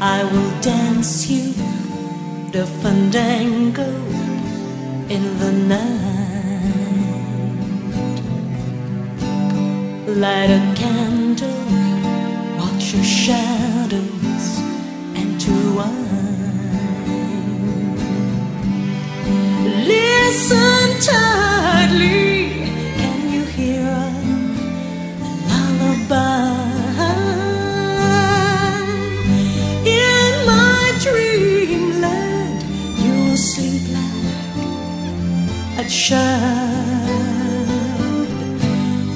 I will dance you the fandango in the night. Light a candle, watch your shadows and entwine. Listen a child.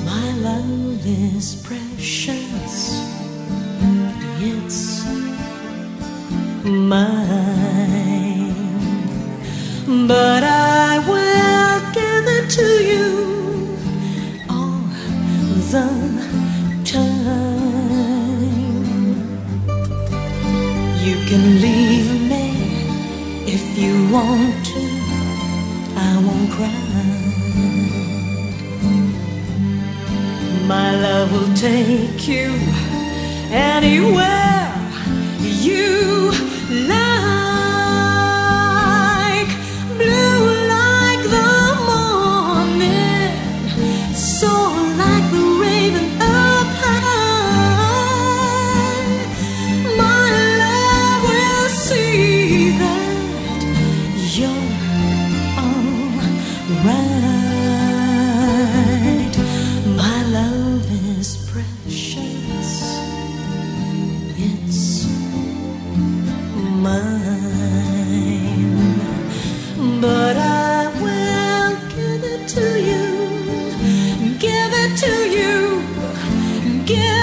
My love is precious. It's mine. But I will give it to you all the time. You can leave me if you want to. I won't cry. My love will take you anywhere. right. My love is precious, it's mine, but I will give it to you, give it to you, give.